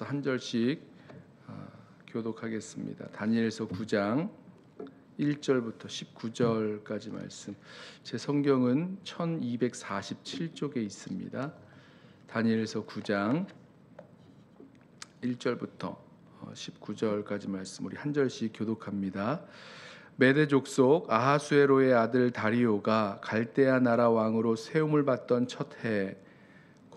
따라서 한 절씩 아, 교독하겠습니다. 다니엘서 9장 1절부터 19절까지 말씀. 제 성경은 1247쪽에 있습니다. 다니엘서 9장 1절부터 19절까지 말씀 우리 한 절씩 교독합니다. 메대 족 속 아하수에로의 아들 다리오가 갈대아 나라 왕으로 세움을 받던 첫 해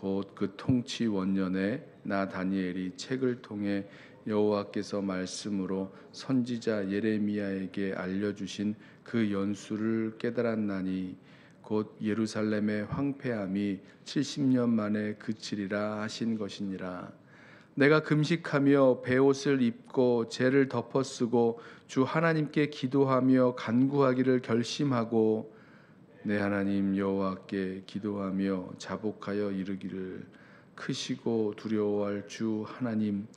곧 그 통치 원년에 나 다니엘이 책을 통해 여호와께서 말씀으로 선지자 예레미야에게 알려주신 그 연수를 깨달았나니 곧 예루살렘의 황폐함이 70년 만에 그치리라 하신 것이니라. 내가 금식하며 베옷을 입고 죄를 덮어쓰고 주 하나님께 기도하며 간구하기를 결심하고 내 하나님 여호와께 기도하며 자복하여 이르기를 크시고 두려워할 주 하나님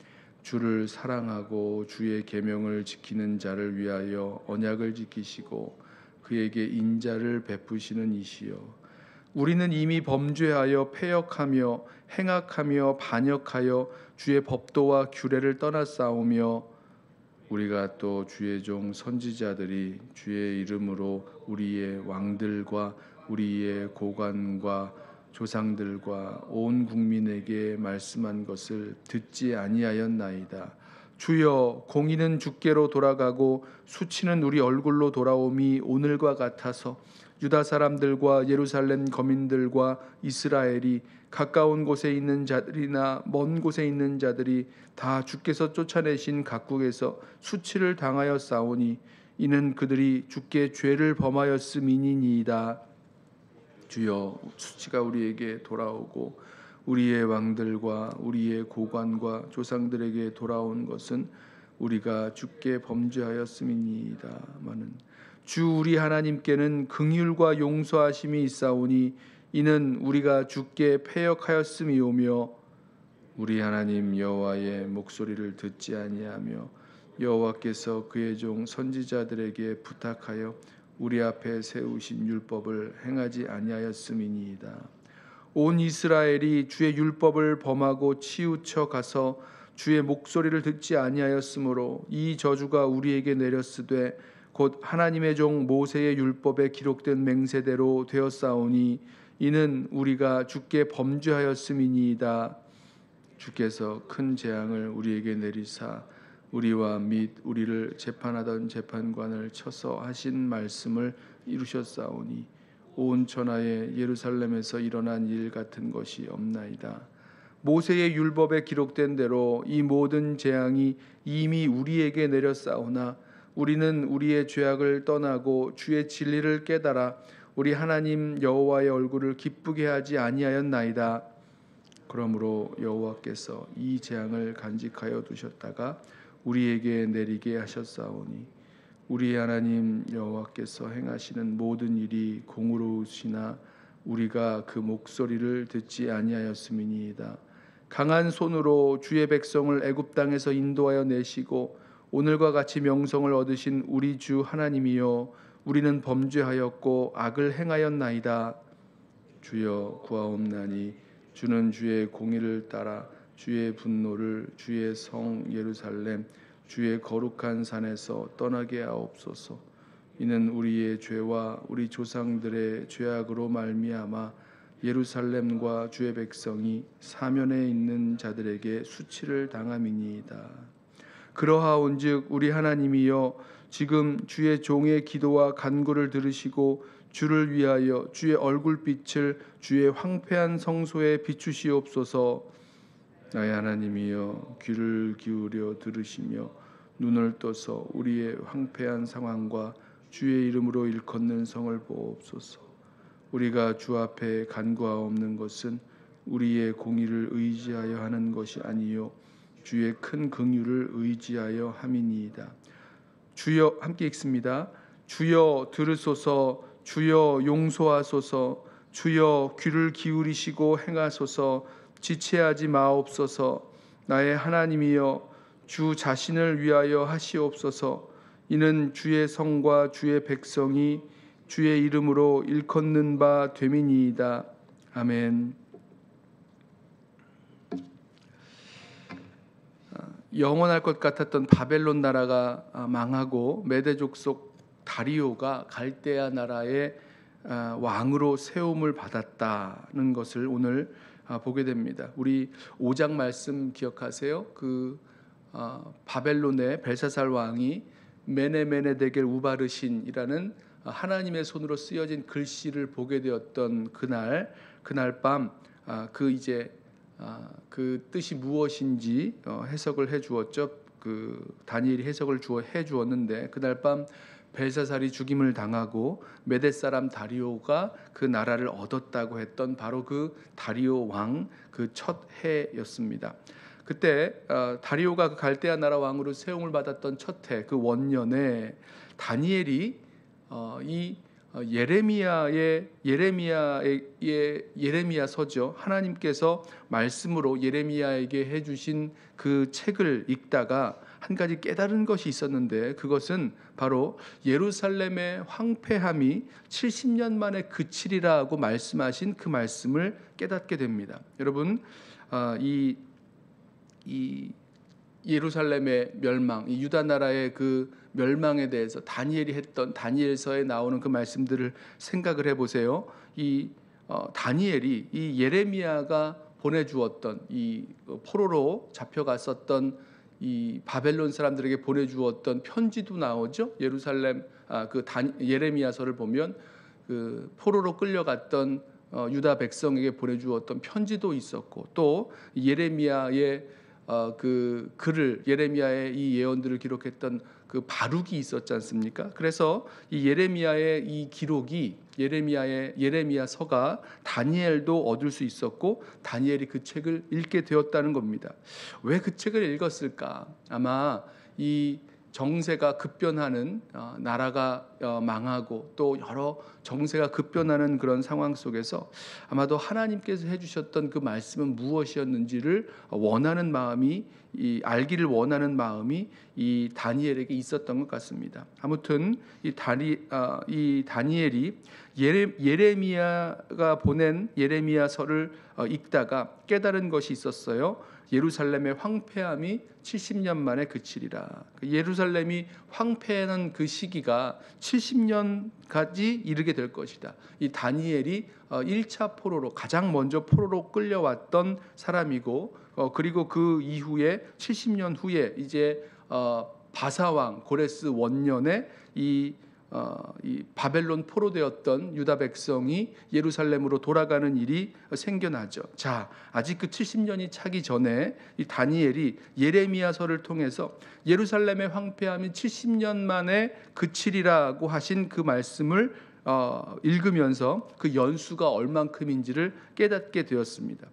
주를 사랑하고 주의 계명을 지키는 자를 위하여 언약을 지키시고 그에게 인자를 베푸시는 이시여 우리는 이미 범죄하여 패역하며 행악하며 반역하여 주의 법도와 규례를 떠나 싸우며 우리가 또 주의 종 선지자들이 주의 이름으로 우리의 왕들과 우리의 고관과 조상들과 온 국민에게 말씀한 것을 듣지 아니하였나이다. 주여 공의는 주께로 돌아가고 수치는 우리 얼굴로 돌아옴이 오늘과 같아서 유다 사람들과 예루살렘 거민들과 이스라엘이 가까운 곳에 있는 자들이나 먼 곳에 있는 자들이 다 주께서 쫓아내신 각국에서 수치를 당하여 싸우니 이는 그들이 주께 죄를 범하였음이니이다. 주여 수치가 우리에게 돌아오고 우리의 왕들과 우리의 고관과 조상들에게 돌아온 것은 우리가 주께 범죄하였음이니이다마는 주 우리 하나님께는 긍휼과 용서하심이 있사오니 이는 우리가 주께 패역하였음이오며 우리 하나님 여호와의 목소리를 듣지 아니하며 여호와께서 그의 종 선지자들에게 부탁하여 우리 앞에 세우신 율법을 행하지 아니하였음이니이다. 온 이스라엘이 주의 율법을 범하고 치우쳐 가서 주의 목소리를 듣지 아니하였으므로 이 저주가 우리에게 내렸으되 곧 하나님의 종 모세의 율법에 기록된 맹세대로 되었사오니 이는 우리가 주께 범죄하였음이니이다. 주께서 큰 재앙을 우리에게 내리사 우리와 및 우리를 재판하던 재판관을 쳐서 하신 말씀을 이루셨사오니 온 천하에 예루살렘에서 일어난 일 같은 것이 없나이다. 모세의 율법에 기록된 대로 이 모든 재앙이 이미 우리에게 내렸사오나 우리는 우리의 죄악을 떠나고 주의 진리를 깨달아 우리 하나님 여호와의 얼굴을 기쁘게 하지 아니하였나이다. 그러므로 여호와께서 이 재앙을 간직하여 두셨다가 우리에게 내리게 하셨사오니 우리 하나님 여호와께서 행하시는 모든 일이 공의로우시나 우리가 그 목소리를 듣지 아니하였음이니이다. 강한 손으로 주의 백성을 애굽 땅에서 인도하여 내시고 오늘과 같이 명성을 얻으신 우리 주 하나님이여 우리는 범죄하였고 악을 행하였나이다. 주여 구하옵나니 주는 주의 공의를 따라 주의 분노를 주의 성 예루살렘 주의 거룩한 산에서 떠나게 하옵소서. 이는 우리의 죄와 우리 조상들의 죄악으로 말미암아 예루살렘과 주의 백성이 사면에 있는 자들에게 수치를 당함이니이다. 그러하온즉 우리 하나님이여 지금 주의 종의 기도와 간구를 들으시고 주를 위하여 주의 얼굴빛을 주의 황폐한 성소에 비추시옵소서. 나의 하나님이여 귀를 기울여 들으시며 눈을 떠서 우리의 황폐한 상황과 주의 이름으로 일컫는 성을 보옵소서. 우리가 주 앞에 간구하옵는 것은 우리의 공의를 의지하여 하는 것이 아니요 주의 큰 긍휼을 의지하여 함이니이다. 주여 함께 읽습니다. 주여 들으소서. 주여 용서하소서. 주여 귀를 기울이시고 행하소서. 지체하지 마옵소서. 나의 하나님이여 주 자신을 위하여 하시옵소서. 이는 주의 성과 주의 백성이 주의 이름으로 일컫는 바 됨이니이다. 아멘 영원할 것 같았던 바벨론 나라가 아, 망하고 메대 족 속 다리오가 갈대아 나라의 아, 왕으로 세움을 받았다는 것을 오늘 아, 보게 됩니다. 우리 5장 말씀 기억하세요? 그 아, 바벨론의 벨사살 왕이 메네메네데겔 우바르신이라는 하나님의 손으로 쓰여진 글씨를 보게 되었던 그날 그날 밤 그 이제 아, 그 뜻이 무엇인지 어, 해석을 해 주었죠. 그 다니엘이 해석을 주어 해 주었는데 그날 밤 벨사살이 죽임을 당하고 메대 사람 다리오가 그 나라를 얻었다고 했던 바로 그 다리오 왕 그 첫 해였습니다. 그때 어, 다리오가 그 갈대아 나라 왕으로 세움을 받았던 첫 해 그 원년에 다니엘이 어, 이 어, 예레미야의 예레미야의 예레미야서죠. 하나님께서 말씀으로 예레미야에게 해 주신 그 책을 읽다가 한 가지 깨달은 것이 있었는데 그것은 바로 예루살렘의 황폐함이 70년 만에 그치리라고 말씀하신 그 말씀을 깨닫게 됩니다. 여러분 아, 이, 이 예루살렘의 멸망, 이 유다 나라의 그 멸망에 대해서 다니엘이 했던 다니엘서에 나오는 그 말씀들을 생각을 해보세요. 이 어, 다니엘이 이 예레미야가 보내주었던 이 포로로 잡혀갔었던 이 바벨론 사람들에게 보내주었던 편지도 나오죠. 예루살렘 아, 그 단, 예레미야서를 보면 그 포로로 끌려갔던 어, 유다 백성에게 보내주었던 편지도 있었고 또 예레미야의 어, 그 글을 예레미야의 이 예언들을 기록했던 그 바룩이 있었지 않습니까? 그래서 이 예레미야의 이 기록이 예레미야의 예레미야서가 다니엘도 얻을 수 있었고 다니엘이 그 책을 읽게 되었다는 겁니다. 왜 그 책을 읽었을까? 아마 이 정세가 급변하는 어, 나라가 어, 망하고 또 여러 정세가 급변하는 그런 상황 속에서 아마도 하나님께서 해주셨던 그 말씀은 무엇이었는지를 원하는 마음이 이 알기를 원하는 마음이 이 다니엘에게 있었던 것 같습니다. 아무튼 이 다리 아, 이 다니엘이 예레, 예레미야가 보낸 예레미야서를 어, 읽다가 깨달은 것이 있었어요. 예루살렘의 황폐함이 70년 만에 그치리라. 그 예루살렘이 황폐하는 그 시기가 70년까지 이르게 될 것이다. 이 다니엘이 1차 어, 포로로 가장 먼저 포로로 끌려왔던 사람이고 어, 그리고 그 이후에 70년 후에 이제 바사왕 고레스 원년에 이 어, 이 바벨론 포로 되었던 유다 백성이 예루살렘으로 돌아가는 일이 생겨나죠. 자, 아직 그 70년이 차기 전에 이 다니엘이 예레미야서를 통해서 예루살렘의 황폐함이 70년 만에 그치리라고 하신 그 말씀을 어, 읽으면서 그 연수가 얼만큼인지를 깨닫게 되었습니다.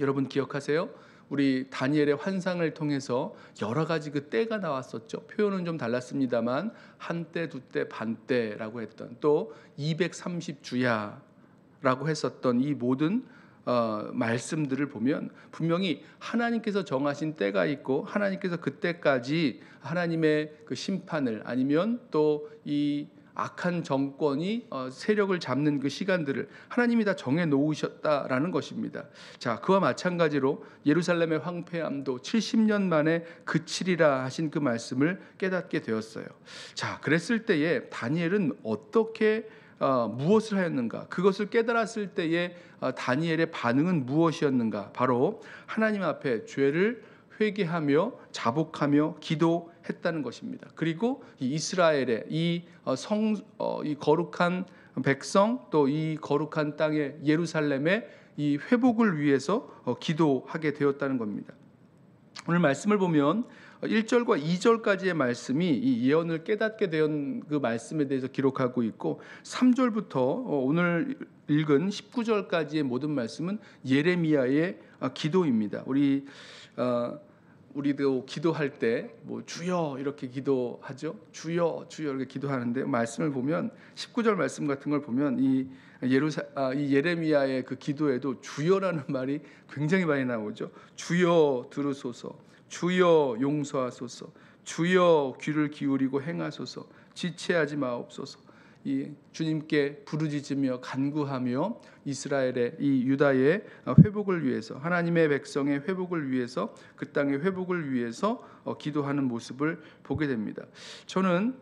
여러분 기억하세요? 우리 다니엘의 환상을 통해서 여러 가지 그 때가 나왔었죠. 표현은 좀 달랐습니다만 한때, 두때, 반때라고 했던 또 230주야라고 했었던 이 모든 어, 말씀들을 보면 분명히 하나님께서 정하신 때가 있고 하나님께서 그때까지 하나님의 그 심판을 아니면 또 이 악한 정권이 어, 세력을 잡는 그 시간들을 하나님이 다 정해 놓으셨다라는 것입니다. 자, 그와 마찬가지로 예루살렘의 황폐함도 70년 만에 그치리라 하신 그 말씀을 깨닫게 되었어요. 자, 그랬을 때에 다니엘은 어떻게 어, 무엇을 하였는가? 그것을 깨달았을 때에 어, 다니엘의 반응은 무엇이었는가? 바로 하나님 앞에 죄를 회개하며 자복하며 기도 했다는 것입니다. 그리고 이 이스라엘의 이 어, 어, 거룩한 백성 또 이 거룩한 땅의 예루살렘의 이 회복을 위해서 어, 기도하게 되었다는 겁니다. 오늘 말씀을 보면 1절과 2절까지의 말씀이 이 예언을 깨닫게 된 그 말씀에 대해서 기록하고 있고 3절부터 오늘 읽은 19절까지의 모든 말씀은 예레미야의 기도입니다. 우리 어, 우리도 기도할 때 뭐 주여 이렇게 기도하죠. 주여 주여 이렇게 기도하는데 말씀을 보면 19절 말씀 같은 걸 보면 이 예루사 아, 이 예레미야의 그 기도에도 주여라는 말이 굉장히 많이 나오죠. 주여 들으소서. 주여 용서하소서. 주여 귀를 기울이고 행하소서. 지체하지 마옵소서. 이 주님께 부르짖으며 간구하며 이스라엘의 이 유다의 회복을 위해서 하나님의 백성의 회복을 위해서 그 땅의 회복을 위해서 어, 기도하는 모습을 보게 됩니다. 저는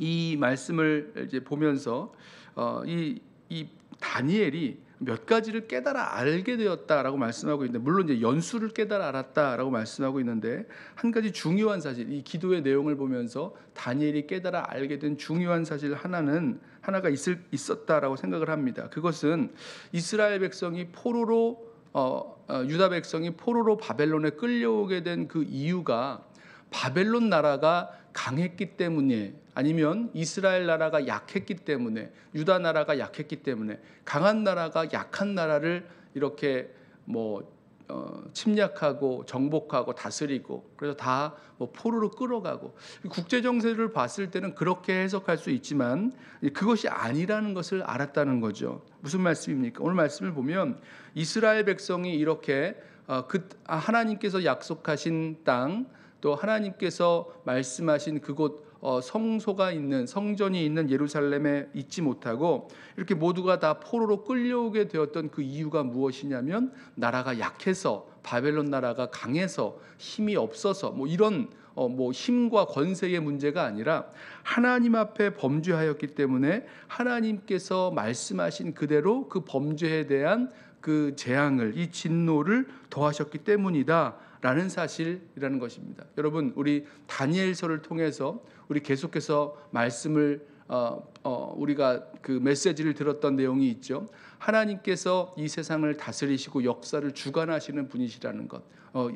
이 말씀을 이제 보면서 어, 이, 이 다니엘이 몇 가지를 깨달아 알게 되었다라고 말씀하고 있는데 물론 이제 연수를 깨달아 알았다라고 말씀하고 있는데 한 가지 중요한 사실 이 기도의 내용을 보면서 다니엘이 깨달아 알게 된 중요한 사실 하나는 하나가 있을 있었다라고 생각을 합니다. 그것은 이스라엘 백성이 포로로 어, 어, 유다 백성이 포로로 바벨론에 끌려오게 된 그 이유가 바벨론 나라가 강했기 때문에 아니면 이스라엘 나라가 약했기 때문에 유다 나라가 약했기 때문에 강한 나라가 약한 나라를 이렇게 뭐 어, 침략하고 정복하고 다스리고 그래서 다 뭐 포로로 끌어가고 국제 정세를 봤을 때는 그렇게 해석할 수 있지만 그것이 아니라는 것을 알았다는 거죠. 무슨 말씀입니까? 오늘 말씀을 보면 이스라엘 백성이 이렇게 어, 그 아, 하나님께서 약속하신 땅 또 하나님께서 말씀하신 그곳 어, 성소가 있는 성전이 있는 예루살렘에 있지 못하고 이렇게 모두가 다 포로로 끌려오게 되었던 그 이유가 무엇이냐면 나라가 약해서 바벨론 나라가 강해서 힘이 없어서 뭐 이런 어, 뭐 힘과 권세의 문제가 아니라 하나님 앞에 범죄하였기 때문에 하나님께서 말씀하신 그대로 그 범죄에 대한 그 재앙을 이 진노를 더하셨기 때문이다. 라는 사실이라는 것입니다. 여러분, 우리 다니엘서를 통해서 우리 계속해서 말씀을 어, 어, 우리가 그 메시지를 들었던 내용이 있죠. 하나님께서 이 세상을 다스리시고 역사를 주관하시는 분이시라는 것. 어,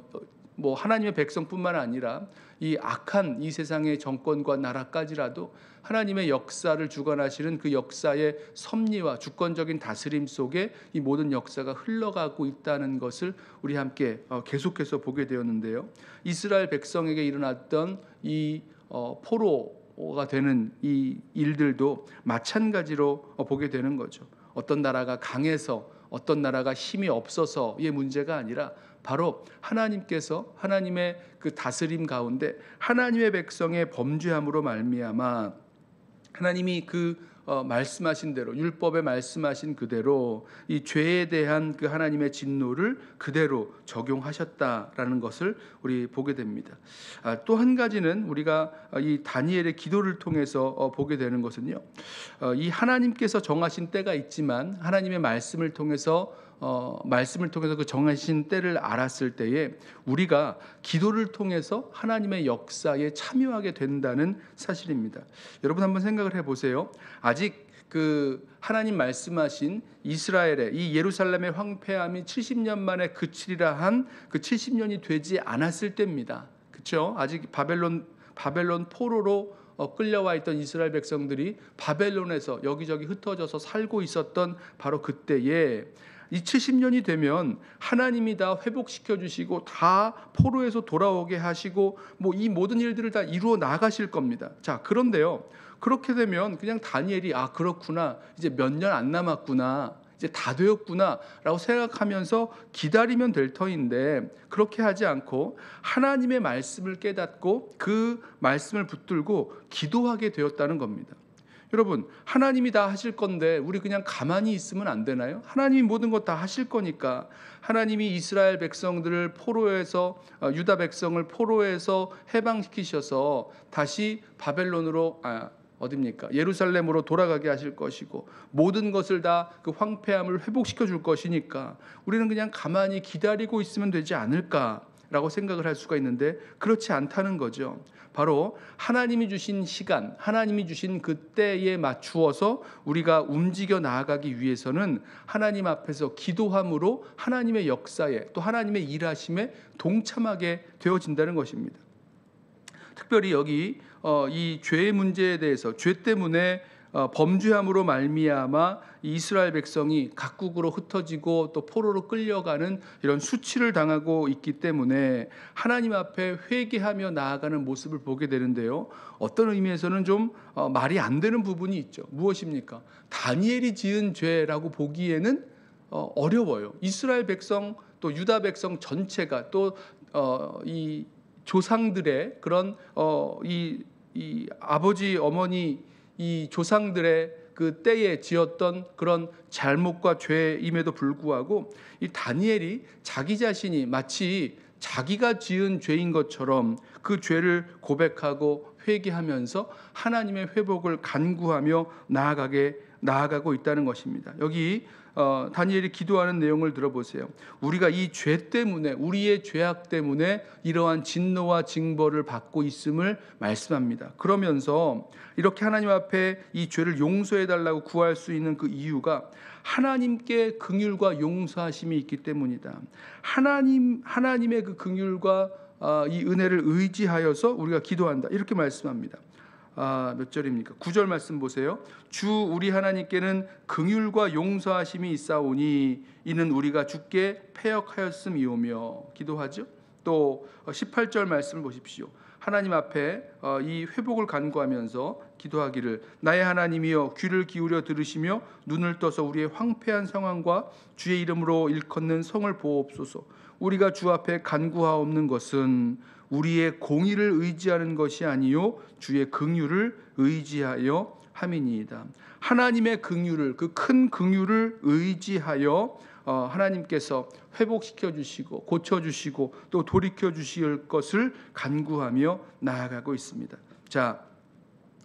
뭐 하나님의 백성뿐만 아니라 이 악한 이 세상의 정권과 나라까지라도 하나님의 역사를 주관하시는 그 역사의 섭리와 주권적인 다스림 속에 이 모든 역사가 흘러가고 있다는 것을 우리 함께 어, 계속해서 보게 되었는데요. 이스라엘 백성에게 일어났던 이 어, 포로가 되는 이 일들도 마찬가지로 어, 보게 되는 거죠. 어떤 나라가 강해서 어떤 나라가 힘이 없어서의 문제가 아니라 바로 하나님께서 하나님의 그 다스림 가운데 하나님의 백성의 범죄함으로 말미암아 하나님이 그 어, 말씀하신 대로 율법에 말씀하신 그대로 이 죄에 대한 그 하나님의 진노를 그대로 적용하셨다라는 것을 우리 보게 됩니다. 아, 또 한 가지는 우리가 이 다니엘의 기도를 통해서 어, 보게 되는 것은요. 어, 이 하나님께서 정하신 때가 있지만 하나님의 말씀을 통해서 어, 말씀을 통해서 그 정하신 때를 알았을 때에 우리가 기도를 통해서 하나님의 역사에 참여하게 된다는 사실입니다. 여러분 한번 생각을 해보세요. 아직 그 하나님 말씀하신 이스라엘의 이 예루살렘의 황폐함이 70년 만에 그치리라 한 그 70년이 되지 않았을 때입니다. 그렇죠? 아직 바벨론 바벨론 포로로 어, 끌려와 있던 이스라엘 백성들이 바벨론에서 여기저기 흩어져서 살고 있었던 바로 그때에 이 70년이 되면 하나님이 다 회복시켜 주시고 다 포로에서 돌아오게 하시고 뭐 이 모든 일들을 다 이루어 나가실 겁니다. 자, 그런데요. 그렇게 되면 그냥 다니엘이 아, 그렇구나. 이제 몇 년 안 남았구나. 이제 다 되었구나라고 생각하면서 기다리면 될 터인데 그렇게 하지 않고 하나님의 말씀을 깨닫고 그 말씀을 붙들고 기도하게 되었다는 겁니다. 여러분, 하나님이 다 하실 건데 우리 그냥 가만히 있으면 안 되나요? 하나님이 모든 것 다 하실 거니까 하나님이 이스라엘 백성들을 포로에서 어, 유다 백성을 포로에서 해방시키셔서 다시 바벨론으로 아, 어딥니까? 예루살렘으로 돌아가게 하실 것이고 모든 것을 다 그 황폐함을 회복시켜 줄 것이니까 우리는 그냥 가만히 기다리고 있으면 되지 않을까 라고 생각을 할 수가 있는데 그렇지 않다는 거죠. 바로 하나님이 주신 시간, 하나님이 주신 그때에 맞추어서 우리가 움직여 나아가기 위해서는 하나님 앞에서 기도함으로 하나님의 역사에 또 하나님의 일하심에 동참하게 되어진다는 것입니다. 특별히 여기 어, 이 죄의 문제에 대해서 죄 때문에 어, 범죄함으로 말미암아 이스라엘 백성이 각국으로 흩어지고 또 포로로 끌려가는 이런 수치를 당하고 있기 때문에 하나님 앞에 회개하며 나아가는 모습을 보게 되는데요. 어떤 의미에서는 좀 어, 말이 안 되는 부분이 있죠. 무엇입니까? 다니엘이 지은 죄라고 보기에는 어, 어려워요. 이스라엘 백성 또 유다 백성 전체가 또이 조상들의 그런 이, 이 아버지 어머니 이 조상들의 그 때에 지었던 그런 잘못과 죄임에도 불구하고 이 다니엘이 자기 자신이 마치 자기가 지은 죄인 것처럼 그 죄를 고백하고 회개하면서 하나님의 회복을 간구하며 나아가게 나아가고 있다는 것입니다. 여기 어, 다니엘이 기도하는 내용을 들어보세요. 우리가 이 죄 때문에 우리의 죄악 때문에 이러한 진노와 징벌을 받고 있음을 말씀합니다. 그러면서 이렇게 하나님 앞에 이 죄를 용서해 달라고 구할 수 있는 그 이유가 하나님께 긍휼과 용서하심이 있기 때문이다. 하나님 하나님의 그 긍휼과 아, 이 은혜를 의지하여서 우리가 기도한다. 이렇게 말씀합니다. 아, 몇 절입니까? 9절 말씀 보세요. 주 우리 하나님께는 긍휼과 용서하심이 있사오니 이는 우리가 주께 패역하였음이오며 기도하죠. 또 18절 말씀을 보십시오. 하나님 앞에 어, 이 회복을 간구하면서 기도하기를 나의 하나님이여 귀를 기울여 들으시며 눈을 떠서 우리의 황폐한 상황과 주의 이름으로 일컫는 성을 보옵소서. 우리가 주 앞에 간구하옵는 것은 우리의 공의를 의지하는 것이 아니요 주의 긍휼을 의지하여 함이니이다. 하나님의 긍휼을 그 큰 긍휼을 의지하여 어, 하나님께서 회복시켜 주시고 고쳐 주시고 또 돌이켜 주실 것을 간구하며 나아가고 있습니다. 자,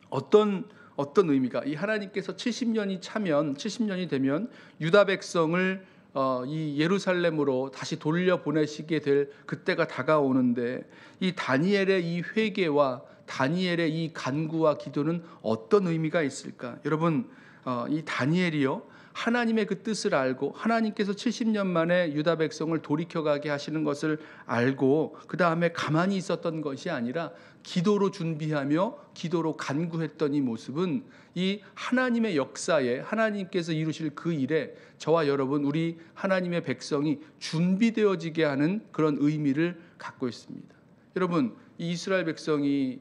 어떤 어떤 의미가 이 하나님께서 70년이 차면 70년이 되면 유다 백성을 어, 이 예루살렘으로 다시 돌려 보내시게 될 그때가 다가오는데 이 다니엘의 이 회개와 다니엘의 이 간구와 기도는 어떤 의미가 있을까? 여러분 어, 이 다니엘이요 하나님의 그 뜻을 알고 하나님께서 70년 만에 유다 백성을 돌이켜가게 하시는 것을 알고 그 다음에 가만히 있었던 것이 아니라 기도로 준비하며 기도로 간구했던 이 모습은 이 하나님의 역사에 하나님께서 이루실 그 일에 저와 여러분 우리 하나님의 백성이 준비되어지게 하는 그런 의미를 갖고 있습니다. 여러분 이 이스라엘 백성이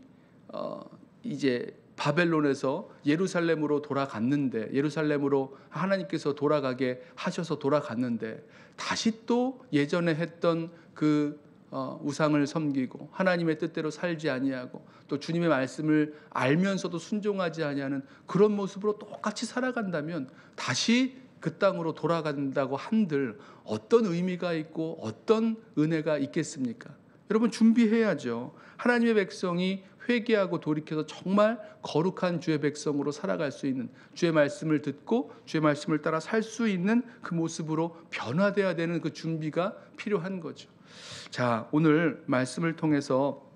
어 이제 바벨론에서 예루살렘으로 돌아갔는데 예루살렘으로 하나님께서 돌아가게 하셔서 돌아갔는데 다시 또 예전에 했던 그 어, 우상을 섬기고 하나님의 뜻대로 살지 아니하고 또 주님의 말씀을 알면서도 순종하지 아니하는 그런 모습으로 똑같이 살아간다면 다시 그 땅으로 돌아간다고 한들 어떤 의미가 있고 어떤 은혜가 있겠습니까? 여러분 준비해야죠. 하나님의 백성이 회개하고 돌이켜서 정말 거룩한 주의 백성으로 살아갈 수 있는 주의 말씀을 듣고 주의 말씀을 따라 살 수 있는 그 모습으로 변화돼야 되는 그 준비가 필요한 거죠. 자, 오늘 말씀을 통해서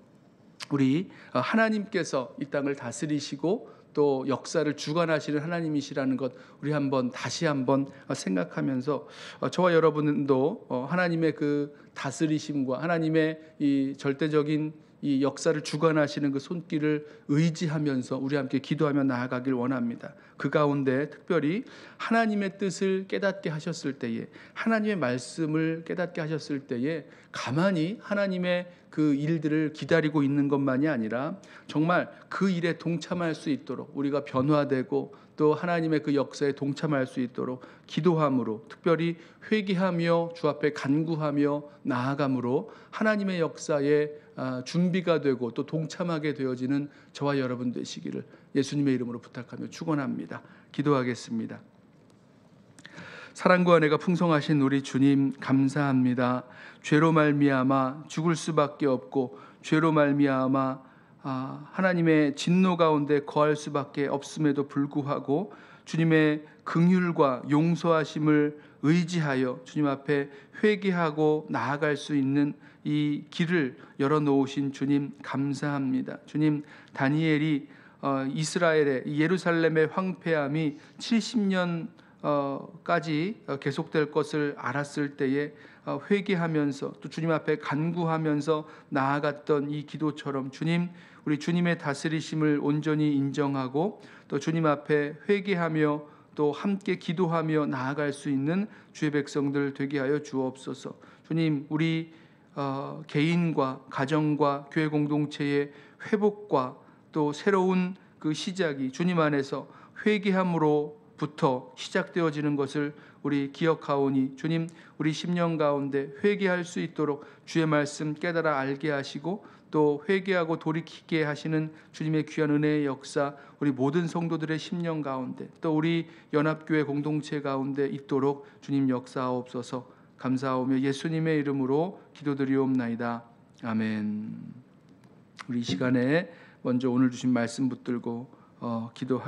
우리 하나님께서 이 땅을 다스리시고 또 역사를 주관하시는 하나님이시라는 것 우리 한번 다시 한번 생각하면서 저와 여러분도 하나님의 그 다스리심과 하나님의 이 절대적인 이 역사를 주관하시는 그 손길을 의지하면서 우리 함께 기도하며 나아가길 원합니다. 그 가운데 특별히 하나님의 뜻을 깨닫게 하셨을 때에 하나님의 말씀을 깨닫게 하셨을 때에 가만히 하나님의 그 일들을 기다리고 있는 것만이 아니라 정말 그 일에 동참할 수 있도록 우리가 변화되고 또 하나님의 그 역사에 동참할 수 있도록 기도함으로 특별히 회개하며 주 앞에 간구하며 나아감으로 하나님의 역사에 아, 준비가 되고 또 동참하게 되어지는 저와 여러분 되시기를 예수님의 이름으로 부탁하며 축원합니다. 기도하겠습니다. 사랑과 은혜가 풍성하신 우리 주님 감사합니다. 죄로 말미암아 죽을 수밖에 없고 죄로 말미암아 아, 하나님의 진노 가운데 거할 수밖에 없음에도 불구하고 주님의 긍휼과 용서하심을 의지하여 주님 앞에 회개하고 나아갈 수 있는 이 길을 열어 놓으신 주님 감사합니다. 주님 다니엘이 어, 이스라엘의 예루살렘의 황폐함이 70년까지 어, 계속될 것을 알았을 때에 어, 회개하면서 또 주님 앞에 간구하면서 나아갔던 이 기도처럼 주님 우리 주님의 다스리심을 온전히 인정하고 또 주님 앞에 회개하며 또 함께 기도하며 나아갈 수 있는 주의 백성들 되게 하여 주옵소서. 주님 우리 어, 개인과 가정과 교회 공동체의 회복과 또 새로운 그 시작이 주님 안에서 회개함으로 부터 시작되어지는 것을 우리 기억하오니 주님 우리 10년 가운데 회개할 수 있도록 주의 말씀 깨달아 알게 하시고 또 회개하고 돌이키게 하시는 주님의 귀한 은혜의 역사 우리 모든 성도들의 10년 가운데 또 우리 연합교회 공동체 가운데 있도록 주님 역사하옵소서. 감사하오며 예수님의 이름으로 기도드리옵나이다. 아멘. 우리 이 시간에 먼저 오늘 주신 말씀 붙들고 어, 기도할